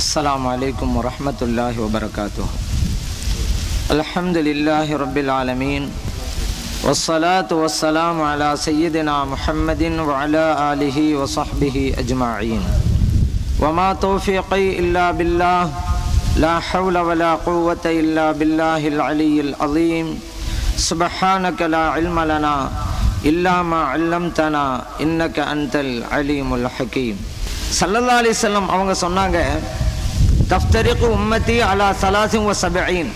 السلام علیکم ورحمۃ اللہ وبرکاتہ۔ الحمد للہ رب العالمین، والصلاة والسلام على سيدنا محمد وعلى آله وصحبه اجمعین۔ وما توفیقی اللہ بالله لا حول ولا قوة إلا بالله العلي العظیم۔ سبحانك لا علم لنا إلا ما علمتنا إنك أنت العليم الحکیم۔ صلی اللہ علیہ وسلم அவங்க சொன்னாங்க தஃப்தரிக்கு உம்மத்தி அலா சலாசிம் ஒ சபையின்.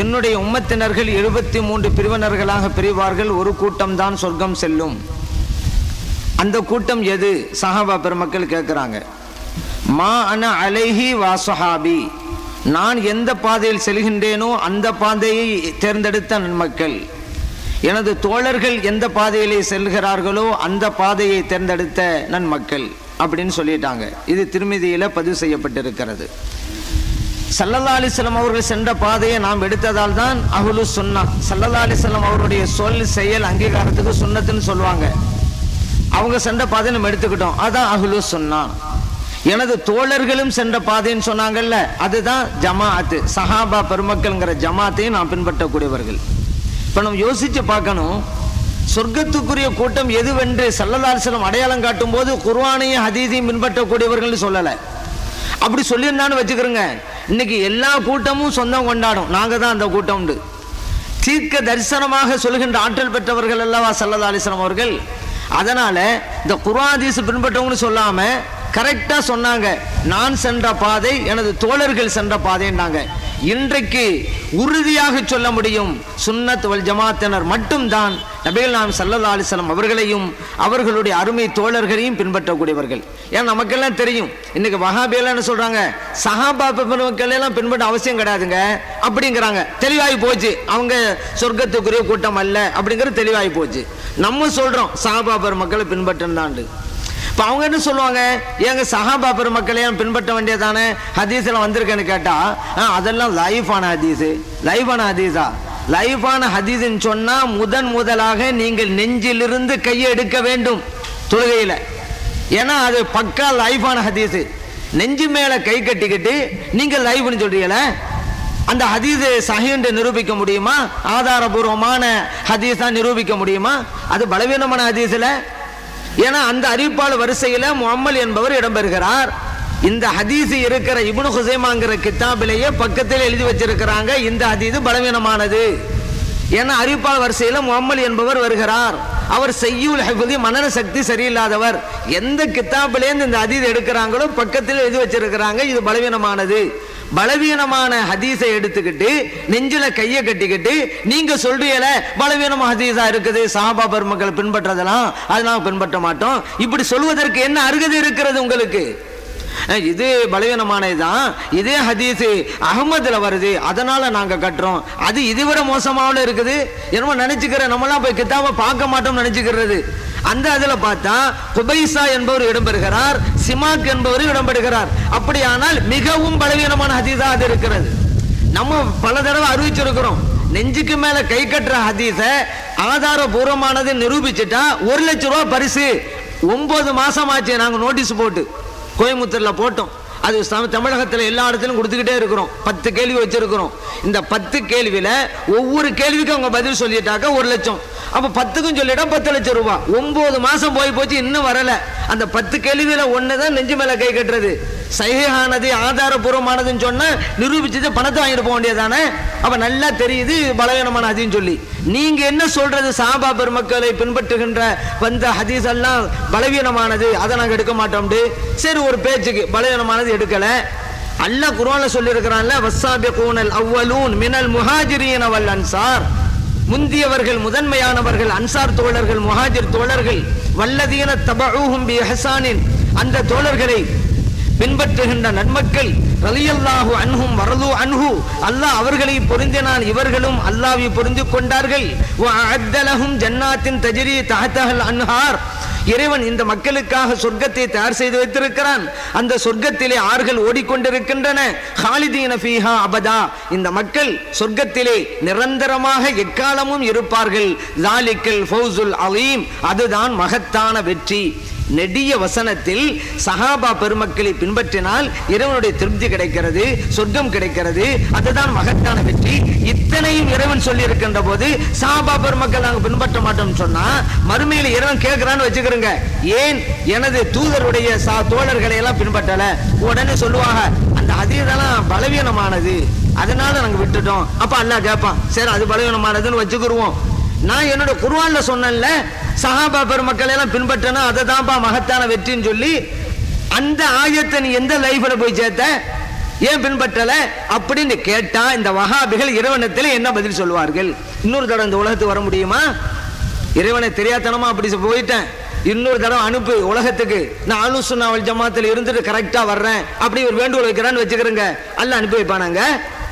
என்னுடைய உம்மத்தினர்கள் எழுபத்தி மூன்று பிரிவினர்களாக பிரிவார்கள். ஒரு கூட்டம் தான் சொர்க்கம் செல்லும். அந்த கூட்டம் எது? சஹாபா பெருமக்கள் கேட்குறாங்க மா அன அலைஹி வா சுஹாபி. நான் எந்த பாதையில் செல்கின்றேனோ அந்த பாதையை தேர்ந்தெடுத்த நன்மக்கள். எனது தோழர்கள் எந்த பாதையிலே செல்கிறார்களோ அந்த பாதையை தேர்ந்தெடுத்த நன்மக்கள். அப்படின்னு சொல்லிட்டாங்க. இது திருமதியில் பதிவு செய்யப்பட்டிருக்கிறது. சல்லல்லா அலிஸ்லம் அவர்கள் சென்ற பாதையை நாம் எடுத்ததால் தான் அகுலு சுன்னா. சல்லல்லா அலிஸ்லம் அவருடைய சொல் செயல் அங்கீகாரத்துக்கு சுண்ணத்துன்னு சொல்லுவாங்க. அவங்க சென்ற பாதையை நம்ம எடுத்துக்கிட்டோம். அதான் அகுலு சுன்னா. எனது தோழர்களும் சென்ற பாதைன்னு சொன்னாங்கல்ல அதுதான் ஜமாஅத்து. சஹாபா பெருமக்கள்ங்கிற ஜமாத்தையும் நாம் பின்பற்றக்கூடியவர்கள். இப்போ நம்ம யோசிச்சு பார்க்கணும். சொர்க்கத்துக்குரிய கூட்டம் எதுவென்று சல்லதாசனம் அடையாளம் காட்டும் போது குர்வானையும் ஹதீதையும் பின்பற்றக்கூடியவர்கள் சொல்லலை. அப்படி சொல்லியிருந்தான்னு வச்சுக்கிறோங்க இன்னைக்கு எல்லா கூட்டமும் சொந்தம் கொண்டாடும். நாங்கள் தான் அந்த கூட்டம் உண்டு. தீர்க்க தரிசனமாக சொல்கின்ற ஆற்றல் பெற்றவர்கள் அல்லவா சல்லதாலிசனம் அவர்கள்? அதனால இந்த குர்ஆதீஸ் பின்பற்றவங்கன்னு சொல்லாம கரெக்டாக சொன்னாங்க. நான் சென்ற பாதை எனது தோழர்கள் சென்ற பாதைன்னாங்க இன்றைக்கு உறுதியாக சொல்ல முடியும் சுன்னத் வல் ஜமாத்தினர் மட்டும்தான் நபிகள் நாம் சல்லல்லா அலிஸ்லாம் அவர்களையும் அவர்களுடைய அருமை தோழர்களையும் பின்பற்றக்கூடியவர்கள். ஏன்னா நமக்கெல்லாம் தெரியும் இன்னைக்கு வகாபியெல்லாம் என்ன சொல்றாங்க? சஹாபா பெருமக்கள் எல்லாம் பின்பற்ற அவசியம் கிடையாதுங்க. அப்படிங்கிறாங்க. தெளிவாகி போச்சு. அவங்க சொர்க்கத்துக்குரிய கூட்டம் அல்ல அப்படிங்கிறது தெளிவாகி போச்சு. நம்ம சொல்றோம் சஹாபா பெருமக்களை பின்பற்றினாண்டு இப்போ அவங்க என்ன சொல்லுவாங்க? ஏங்க சஹாபா பெருமக்களையும் பின்பற்ற வேண்டியதானே ஹதீஸில் வந்திருக்கேன்னு கேட்டால் அதெல்லாம் லைஃபான ஹதீஸு. லைஃபான ஹதீஸா? லைஃபான ஹதீஸ்ன்னு சொன்னால் முதன் முதலாக நீங்கள் நெஞ்சிலிருந்து கையை எடுக்க வேண்டும் தொழுகையில். ஏன்னா அது பக்கா லைஃபான ஹதீஸு. நெஞ்சு மேலே கை கட்டிக்கிட்டு நீங்கள் லைஃப்னு சொல்கிறீங்கள அந்த ஹதீஸ் சஹீன்று நிரூபிக்க முடியுமா? ஆதாரபூர்வமான ஹதீஸாக நிரூபிக்க முடியுமா? அது பலவீனமான ஹதீஸில். ஏன்னா அந்த அறிவிப்பாளர் வரிசையில் முகமல் என்பவர் இடம்பெறுகிறார். இந்த ஹதீஸ் இருக்கிற இபுனு ஹுசைமாங்கிற கித்தாபிலேயே பக்கத்தில் எழுதி வச்சிருக்கிறாங்க. இந்த ஹதீஸ் பலவீனமானது. ஏன்னா அறிவிப்பால் வரிசையில் முகமல் என்பவர் வருகிறார். அவர் செய்யுள் ஹபுதி மனன சக்தி சரியில்லாதவர். எந்த கித்தாபிலேருந்து இந்த ஹதீஸ் எடுக்கிறாங்களோ பக்கத்தில் எழுதி வச்சிருக்கிறாங்க. இது பலவீனமானது. பலவீனமான ஹதீஸை எடுத்துக்கிட்டு நெஞ்சில கையை கட்டிக்கிட்டு நீங்க சொல்றீல பலவீனமா ஹதீஸா இருக்குது. சாபா பெருமக்கள் பின்பற்றதெல்லாம் அதெல்லாம் பின்பற்ற மாட்டோம். இப்படி சொல்வதற்கு என்ன அருகதை இருக்கிறது உங்களுக்கு? இது பலவீனமானதுதான். இதே ஹதீஸு அகமதுல வருது. அதனால நாங்க கட்டுறோம். அது இதுவரை மோசமாவில் இருக்குது. என்னமோ நினைச்சுக்கிற நம்மளாம் போய் கித்தாப பார்க்க மாட்டோம் நினைச்சுக்கிறது. அந்த அதுல பார்த்தா குபைசா என்பவர் இடம்பெறுகிறார் சிமாக் என்பவர் இடம்பெறுகிறார். அப்படியானால் மிகவும் பலவீனமான ஹதீஸா அது இருக்கிறது. நம்ம பல தடவை அறிவிச்சிருக்கிறோம். நெஞ்சுக்கு மேல கை கட்டுற ஹதீஸ ஆதாரபூர்வமானது நிரூபிச்சுட்டா ஒரு லட்ச ரூபா பரிசு. ஒன்பது மாசம் ஆச்சு நாங்க நோட்டீஸ் போட்டு. கோயம்புத்தூர்ல போட்டோம். அது தமிழகத்தில் எல்லா இடத்துலையும் கொடுத்துக்கிட்டே இருக்கிறோம். பத்து கேள்வி வச்சிருக்கிறோம். இந்த பத்து கேள்வியில ஒவ்வொரு கேள்விக்கும் அவங்க பதில் சொல்லிட்டாக்க ஒரு லட்சம். அப்ப பத்துக்கும் சொல்லிட்டா பத்து லட்சம் ரூபாய். ஒன்பது மாசம் போய் போச்சு இன்னும் வரல. அந்த பத்து கேள்வியில ஒண்ணுதான் நெஞ்சு மேல கை கட்டுறது. சைகானது ஆதாரபூர்வமானதுன்னு சொன்னால் நிரூபிச்சது பணத்தை வாங்கிட்டு போக வேண்டியதானே அப்போ நல்லா தெரியுது பலவீனமான ஹதீன்னு சொல்லி. நீங்கள் என்ன சொல்கிறது சாபா பெருமக்களை பின்பற்றுகின்ற வந்த ஹதீஸ் எல்லாம் பலவீனமானது அதை நாங்கள் எடுக்க மாட்டோம்டு சரி ஒரு பேச்சுக்கு பலவீனமானது எடுக்கலை. அல்லாஹ் குர்ஆன்ல சொல்லியிருக்கிறான்ல இருக்கிறான்ல வஸ்ஸாபிகூனல் அவ்வலூன் மினல் முஹாஜிரியன் அவள் அன்சார். முந்தியவர்கள் முதன்மையானவர்கள் அன்சார் தோழர்கள் முஹாஜிர் தோழர்கள் வல்லதீன தபூஹும் பி ஹசானின் அந்த தோழர்களை பின்பற்றுகின்ற நன்மக்கள் ரலியல்லாஹு அன்ஹும் வரது அன்ஹு. அல்லாஹ் அவர்களை பொருந்தினான் இவர்களும் அல்லாஹ்வை பொருந்து கொண்டார்கள். ஜன்னாத்தின் தஜிரி தஹ்தஹல் அன்ஹார். இறைவன் இந்த மக்களுக்காக சொர்க்கத்தை தயார் செய்து வைத்திருக்கிறான். அந்த சொர்க்கத்திலே ஆறுகள் ஓடிக்கொண்டிருக்கின்றன. ஹாலிதீன ஃபீஹா அபதா. இந்த மக்கள் சொர்க்கத்திலே நிரந்தரமாக எக்காலமும் இருப்பார்கள். லாலிக்கல் ஃபௌசுல் அலீம். அதுதான் மகத்தான வெற்றி. நெடிய வசனத்தில் சஹாபா பெருமக்களை பின்பற்றினால் இறைவனுடைய திருப்தி கிடைக்கிறது சொர்க்கம் கிடைக்கிறது. அதுதான் மகத்தான வெற்றி. இத்தனையும் இறைவன் சொல்லி இருக்கின்ற போது சஹாபா பெருமக்கள் நாங்கள் பின்பற்ற மாட்டோம்னு சொன்னா மறுமையில் இறைவன் கேட்கிறான்னு வச்சுக்கிறோங்க. ஏன்? எனது தூதருடைய சா தோழர்களை எல்லாம் பின்பற்றல. உடனே சொல்லுவாங்க அந்த அதீதெல்லாம் பலவீனமானது. அதனால நாங்க விட்டுட்டோம். அப்ப அல்லா கேட்பான் சரி அது பலவீனமானதுன்னு வச்சுக்கிருவோம். நான் என்னோட குருவான்ல சொன்னேன்ல சஹாபா பெருமக்கள் எல்லாம் பின்பற்றணும் அதை தான்ப்பா மகத்தான வெற்றின்னு சொல்லி அந்த ஆயத்தை நீ எந்த லைஃப்ல போய் சேர்த்த? ஏன் பின்பற்றல? அப்படின்னு கேட்டா இந்த வகாபிகள் இறைவனத்தில் என்ன பதில் சொல்வார்கள் இன்னொரு தடவை இந்த உலகத்துக்கு வர முடியுமா? இறைவனை தெரியாதனமா அப்படி போயிட்டேன். இன்னொரு தடவை அனுப்பு உலகத்துக்கு. நான் அலுசுனாவல் ஜமாத்தில் இருந்துட்டு கரெக்டா வர்றேன். அப்படி ஒரு வேண்டுகோள் வைக்கிறான்னு வச்சுக்கிறேங்க. அல்ல அனுப்பி வைப்பானாங்க.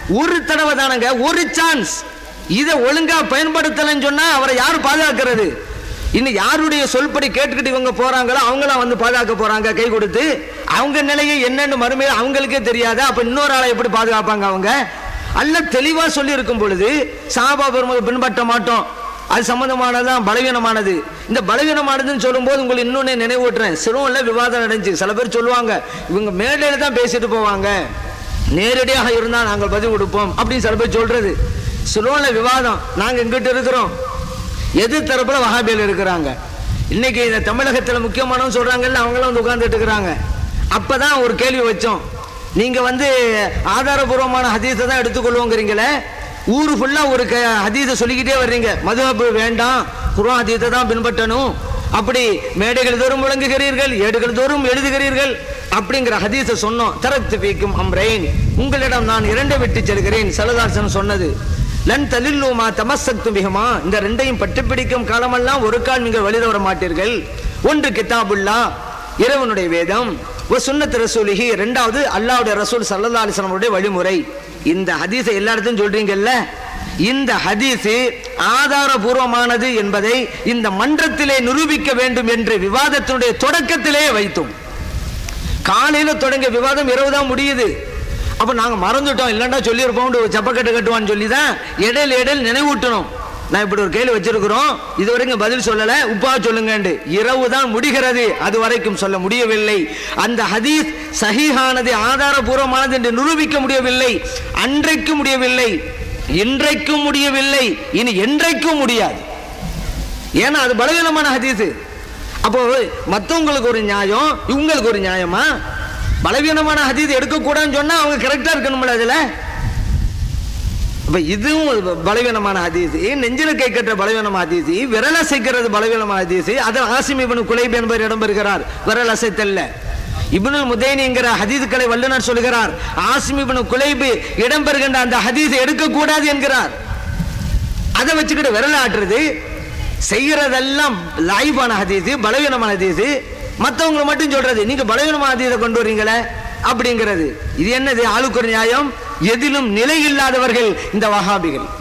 ஒரு தடவை தானங்க ஒரு சான்ஸ் இதை ஒழுங்காக பயன்படுத்தலைன்னு சொன்னால் அவரை யார் பாதுகாக்கிறது? இன்னும் யாருடைய சொல்படி கேட்டுக்கிட்டு இவங்க போகிறாங்களோ அவங்களாம் வந்து பாதுகாக்க போகிறாங்க கை கொடுத்து. அவங்க நிலையை என்னென்னு மறுமையில் அவங்களுக்கே தெரியாத? அப்போ இன்னொரு ஆளை எப்படி பாதுகாப்பாங்க அவங்க? அல்ல தெளிவாக சொல்லியிருக்கும் பொழுது சாபா பெருமதை பின்பற்ற மாட்டோம். அது சம்மந்தமானதான் பலவீனமானது. இந்த பலவீனமானதுன்னு சொல்லும்போது உங்களுக்கு இன்னொன்று நினைவூட்டுறேன். சிறுவனில் விவாதம் நடந்துச்சு. சில பேர் சொல்லுவாங்க இவங்க மேடையில் தான் பேசிட்டு போவாங்க. நேரடியாக இருந்தால் நாங்கள் பதில் கொடுப்போம். அப்படின்னு சில பேர் சொல்கிறது சிறுவன்ல விவாதம். நாங்கள் எங்கிட்ட இருக்கிறோம். எதிர் தரப்பில் வகாபியில் இருக்கிறாங்க. இன்னைக்கு இந்த தமிழகத்தில் முக்கியமானவங்க சொல்கிறாங்கல்ல அவங்களும் வந்து உட்காந்துட்டு இருக்கிறாங்க. அப்போ தான் ஒரு கேள்வி வச்சோம். நீங்கள் வந்து ஆதாரபூர்வமான ஹதீஸை தான் எடுத்துக்கொள்வோங்கிறீங்களே ஊர் ஃபுல்லாக ஒரு க ஹதீஸை சொல்லிக்கிட்டே வர்றீங்க. மதுஹபு வேண்டாம். குர்ஆன் ஹதீஸை தான் பின்பற்றணும். அப்படி மேடைகள் தோறும் முழங்குகிறீர்கள் ஏடுகள் தோறும் எழுதுகிறீர்கள் அப்படிங்கிற ஹதீஸை சொன்னோம். தரத்து பீக்கும் அம்ரைன். உங்களிடம் நான் இரண்டை விட்டு செல்கிறேன். சலதாசன் சொன்னது லன் தலில்லுமா தமசக்து மிகமா இந்த ரெண்டையும் பட்டு பிடிக்கும் காலமெல்லாம் ஒரு கால் நீங்கள் வழி தவற மாட்டீர்கள். ஒன்று கிதாபுல்லா இறைவனுடைய வேதம். ஒரு சுன்னத் ரசூலிஹி ரெண்டாவது அல்லாவுடைய ரசூல் சல்லல்லாஹு அலைஹி வழிமுறை. இந்த ஹதீஸை எல்லா இடத்தையும் சொல்றீங்கல்ல? இந்த ஹதீஸ் ஆதாரபூர்வமானது என்பதை இந்த மன்றத்திலே நிரூபிக்க வேண்டும் என்று விவாதத்தினுடைய தொடக்கத்திலே வைத்தோம். காலையில் தொடங்கிய விவாதம் இரவு தான் முடியுது. அப்ப நாங்க மறந்துட்டோம். இல்லைன்னா சொல்லியிருப்போம். செப்பக்கட்டு கட்டுவான்னு சொல்லி தான் இடையில இடையில் நினைவூட்டணும். நான் இப்படி ஒரு கேள்வி வச்சிருக்கிறோம். இது வரைக்கும் பதில் சொல்லல. உப்பா சொல்லுங்க இரவு தான் முடிகிறது. அது வரைக்கும் சொல்ல முடியவில்லை. அந்த ஹதீஸ் சஹீஹானது ஆதாரபூர்வமானது என்று நிரூபிக்க முடியவில்லை. அன்றைக்கு முடியவில்லை. இன்றைக்கும் முடியவில்லை. இனி என்றைக்கும் முடியாது. ஏன்னா அது பலவீனமான ஹதீஸ். அப்போ மற்றவங்களுக்கு ஒரு நியாயம் இவங்களுக்கு ஒரு நியாயமா? பலவீனமான ஹதீஸ் எடுக்கக்கூடாதுன்னு சொன்னால் அவங்க கரெக்டாக இருக்கணும்ல அதில்? இப்போ இதுவும் ஒரு பலவீனமான ஹதீஸ். நெஞ்சில கைக்கற்ற பலவீனமான ஹதீஸ். விரல் அசைக்கிறது பலவீனமான ஹதீஸ். அதில் ஆசிம் இவனு குலைப் என்பவர் இடம்பெறுகிறார். விரல் அசைத்தல்ல. இப்னுல் முதேனிங்கிற என்கிற வல்லுநர் சொல்கிறார். ஆசிம் இப்னு குலைபு இடம்பெறுகின்ற அந்த ஹதீஸ் எடுக்கக்கூடாது என்கிறார். அதை வச்சுக்கிட்டு விரல் ஆட்டுறது செய்கிறதெல்லாம் லைவான ஹதீஸ் பலவீனமான ஹதீஸ். மற்றவங்களை மட்டும் சொல்றது. நீங்க பலவீனமான கொண்டு வரீங்களே? அப்படிங்கிறது. இது என்னது? ஆளுக்கு ஒரு நியாயம். எதிலும் நிலை இல்லாதவர்கள் இந்த வகாபிகள்